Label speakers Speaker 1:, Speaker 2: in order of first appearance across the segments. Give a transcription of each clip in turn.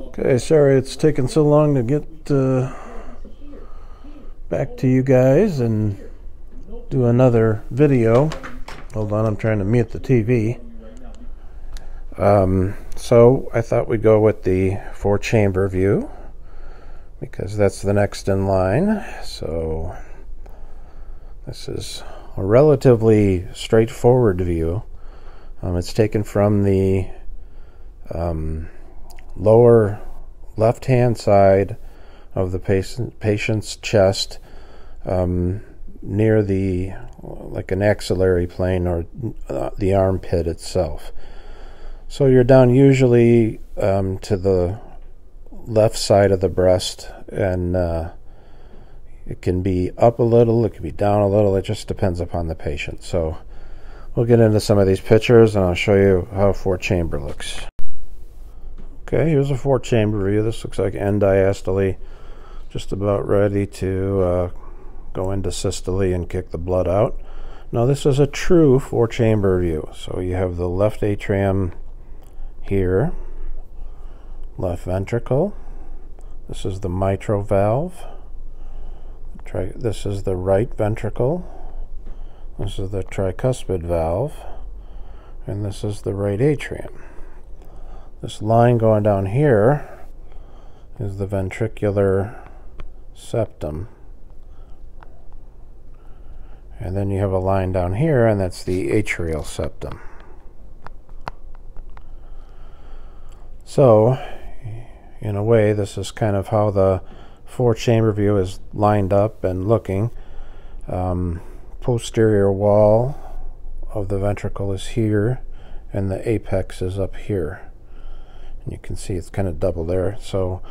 Speaker 1: Okay, sorry it's taken so long to get uh, back to you guys and do another video. Hold on, I'm trying to mute the TV. Um, so I thought we'd go with the four chamber view because that's the next in line. So this is a relatively straightforward view. Um, it's taken from the um, lower left hand side of the patient, patient's chest um, near the like an axillary plane or uh, the armpit itself. So you're down usually um, to the left side of the breast, and uh, it can be up a little, it can be down a little. It just depends upon the patient. So we'll get into some of these pictures, and I'll show you how four chamber looks. Okay, here's a four chamber view. This looks like end diastole, just about ready to uh, go into systole and kick the blood out. Now this is a true four chamber view. So you have the left atrium here, left ventricle. This is the mitral valve. This is the right ventricle. This is the tricuspid valve. And this is the right atrium. This line going down here is the ventricular septum. And then you have a line down here, and that's the atrial septum. So, in a way, this is kind of how the four chamber view is lined up and looking. Um, posterior wall of the ventricle is here, and the apex is up here you can see it's kind of double there. So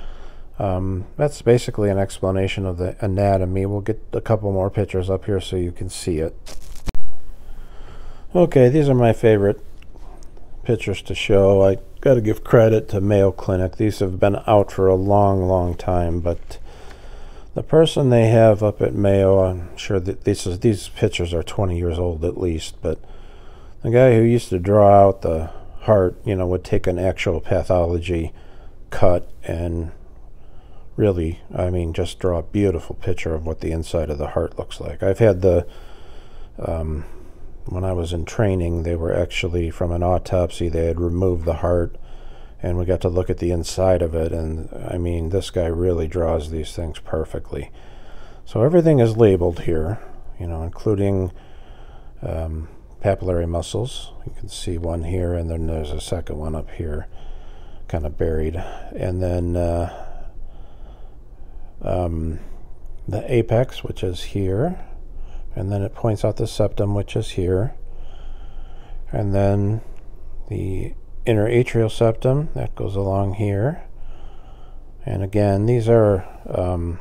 Speaker 1: um, that's basically an explanation of the anatomy. We'll get a couple more pictures up here so you can see it. Okay, these are my favorite pictures to show. I got to give credit to Mayo Clinic. These have been out for a long, long time, but the person they have up at Mayo, I'm sure that this is, these pictures are 20 years old at least, but the guy who used to draw out the heart, you know, would take an actual pathology cut and really, I mean, just draw a beautiful picture of what the inside of the heart looks like. I've had the, um, when I was in training, they were actually from an autopsy, they had removed the heart and we got to look at the inside of it. And I mean, this guy really draws these things perfectly. So everything is labeled here, you know, including um, papillary muscles. You can see one here, and then there's a second one up here, kind of buried. And then uh, um, the apex, which is here, and then it points out the septum, which is here. And then the interatrial septum, that goes along here. And again, these are um,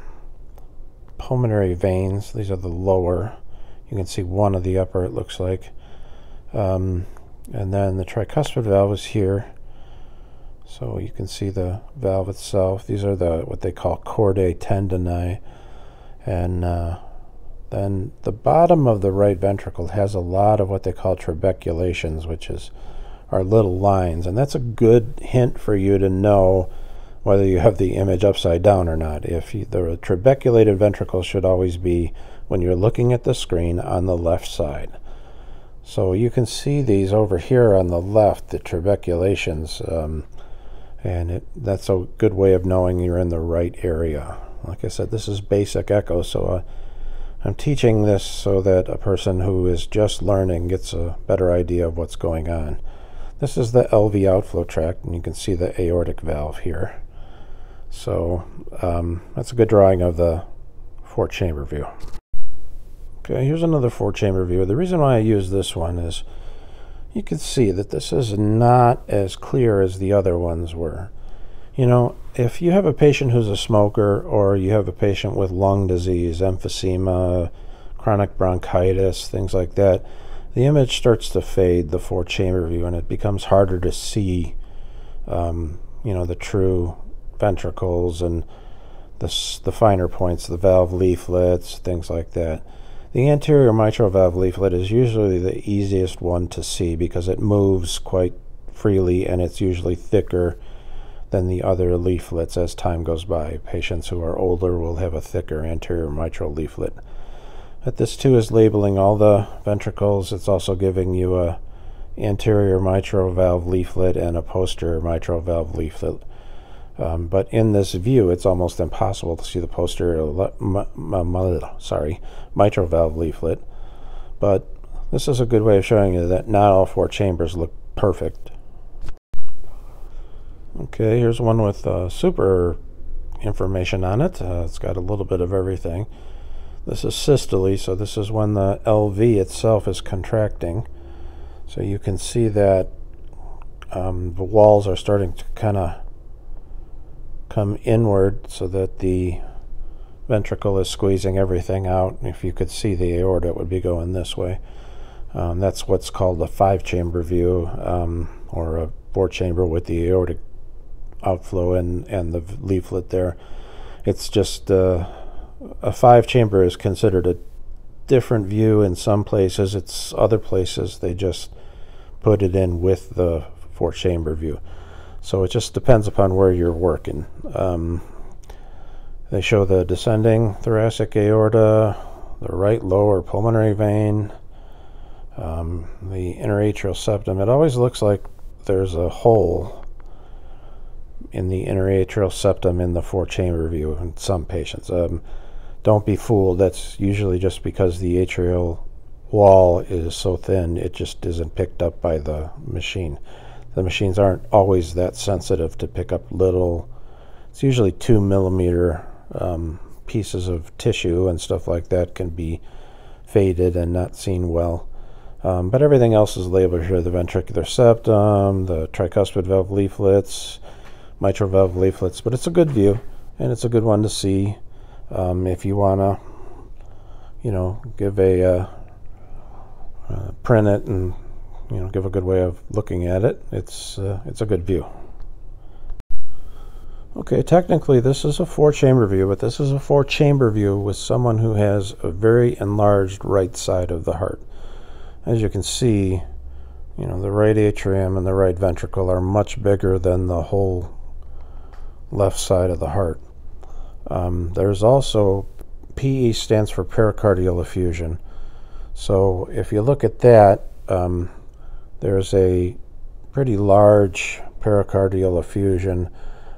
Speaker 1: pulmonary veins. These are the lower. You can see one of the upper, it looks like. Um, and then the tricuspid valve is here. So you can see the valve itself. These are the what they call chordae tendineae. And uh, then the bottom of the right ventricle has a lot of what they call trabeculations, which is are little lines. And that's a good hint for you to know whether you have the image upside down or not. If you, the trabeculated ventricle should always be, when you're looking at the screen, on the left side. So you can see these over here on the left, the trabeculations, um, and it, that's a good way of knowing you're in the right area. Like I said, this is basic echo, so uh, I'm teaching this so that a person who is just learning gets a better idea of what's going on. This is the LV outflow tract, and you can see the aortic valve here. So um, that's a good drawing of the four chamber view. Okay, here's another four chamber view. The reason why I use this one is you can see that this is not as clear as the other ones were. You know, if you have a patient who's a smoker or you have a patient with lung disease, emphysema, chronic bronchitis, things like that, the image starts to fade, the four chamber view, and it becomes harder to see, um, you know, the true ventricles and the, the finer points, the valve leaflets, things like that. The anterior mitral valve leaflet is usually the easiest one to see because it moves quite freely and it's usually thicker than the other leaflets as time goes by. Patients who are older will have a thicker anterior mitral leaflet. But this too is labeling all the ventricles. It's also giving you a anterior mitral valve leaflet and a posterior mitral valve leaflet. Um, but in this view, it's almost impossible to see the posterior, sorry, mitral valve leaflet. But this is a good way of showing you that not all four chambers look perfect. Okay, here's one with uh, super information on it. Uh, it's got a little bit of everything. This is systole, so this is when the LV itself is contracting. So you can see that um, the walls are starting to kind of come inward so that the ventricle is squeezing everything out. If you could see the aorta, it would be going this way. Um, that's what's called a five chamber view um, or a four chamber with the aortic outflow and, and the leaflet there. It's just uh, a five chamber is considered a different view in some places. It's other places they just put it in with the four chamber view. So it just depends upon where you're working. Um, they show the descending thoracic aorta, the right lower pulmonary vein, um, the interatrial septum. It always looks like there's a hole in the interatrial septum in the four chamber view in some patients. Um, don't be fooled. That's usually just because the atrial wall is so thin it just isn't picked up by the machine the machines aren't always that sensitive to pick up little, it's usually two millimeter um, pieces of tissue and stuff like that can be faded and not seen well. Um, but everything else is labeled here the ventricular septum, the tricuspid valve leaflets, mitral valve leaflets. But it's a good view and it's a good one to see um, if you want to, you know, give a uh, uh, print it and you know, give a good way of looking at it. It's, uh, it's a good view. Okay, technically this is a four-chamber view, but this is a four-chamber view with someone who has a very enlarged right side of the heart. As you can see, you know, the right atrium and the right ventricle are much bigger than the whole left side of the heart. Um, there's also, PE stands for pericardial effusion. So if you look at that, um, there's a pretty large pericardial effusion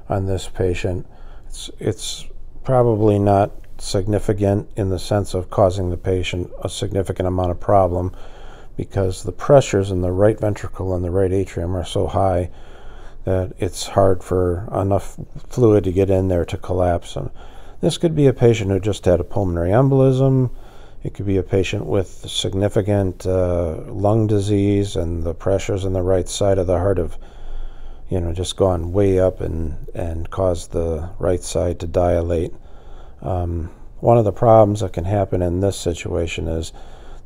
Speaker 1: on this patient. It's, it's probably not significant in the sense of causing the patient a significant amount of problem because the pressures in the right ventricle and the right atrium are so high that it's hard for enough fluid to get in there to collapse. And this could be a patient who just had a pulmonary embolism, it could be a patient with significant uh, lung disease and the pressures in the right side of the heart have, you know, just gone way up and, and caused the right side to dilate. Um, one of the problems that can happen in this situation is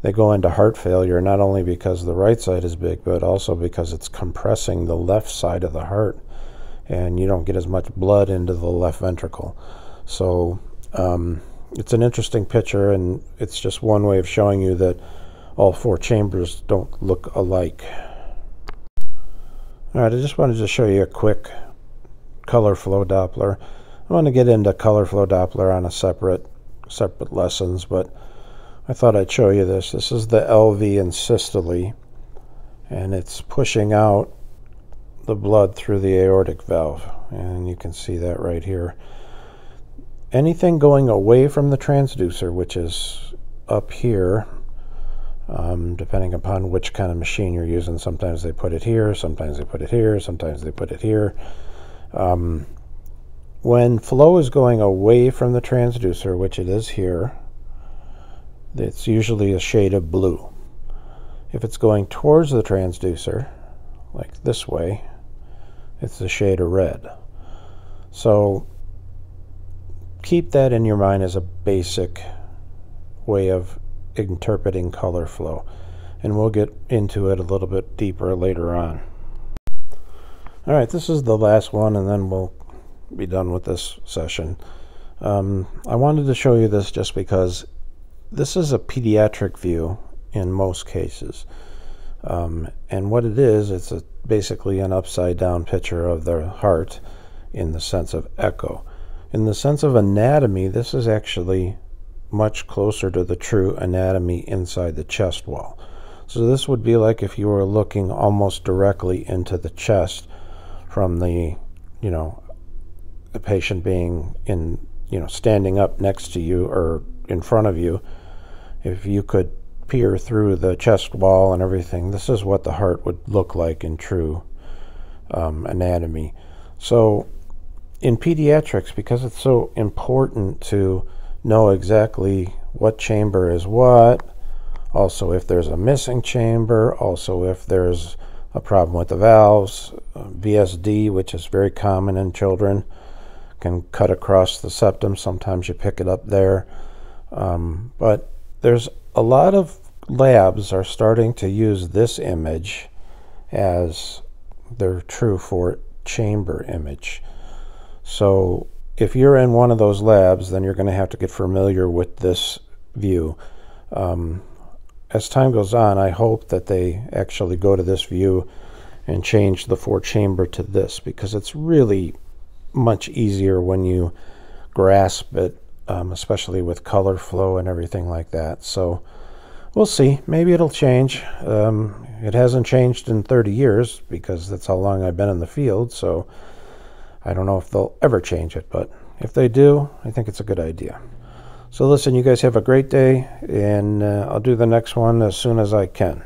Speaker 1: they go into heart failure not only because the right side is big, but also because it's compressing the left side of the heart and you don't get as much blood into the left ventricle. So, um, it's an interesting picture, and it's just one way of showing you that all four chambers don't look alike. All right, I just wanted to show you a quick color flow Doppler. I want to get into color flow Doppler on a separate separate lessons, but I thought I'd show you this. This is the LV in systole, and it's pushing out the blood through the aortic valve, and you can see that right here anything going away from the transducer, which is up here, um, depending upon which kind of machine you're using. Sometimes they put it here, sometimes they put it here, sometimes they put it here. Um, when flow is going away from the transducer, which it is here, it's usually a shade of blue. If it's going towards the transducer, like this way, it's a shade of red. So keep that in your mind as a basic way of interpreting color flow. And we'll get into it a little bit deeper later on. All right, this is the last one, and then we'll be done with this session. Um, I wanted to show you this just because this is a pediatric view in most cases. Um, and what it is, it's a, basically an upside down picture of the heart in the sense of echo. In the sense of anatomy, this is actually much closer to the true anatomy inside the chest wall. So this would be like if you were looking almost directly into the chest from the, you know, the patient being in, you know, standing up next to you or in front of you. If you could peer through the chest wall and everything, this is what the heart would look like in true um, anatomy. So in pediatrics, because it's so important to know exactly what chamber is what, also if there's a missing chamber, also if there's a problem with the valves, VSD, which is very common in children, can cut across the septum. Sometimes you pick it up there. Um, but there's a lot of labs are starting to use this image as their true four chamber image. So if you're in one of those labs, then you're going to have to get familiar with this view. Um, as time goes on, I hope that they actually go to this view and change the four chamber to this because it's really much easier when you grasp it, um, especially with color flow and everything like that. So we'll see. Maybe it'll change. Um, it hasn't changed in 30 years because that's how long I've been in the field. So I don't know if they'll ever change it, but if they do, I think it's a good idea. So listen, you guys have a great day, and uh, I'll do the next one as soon as I can.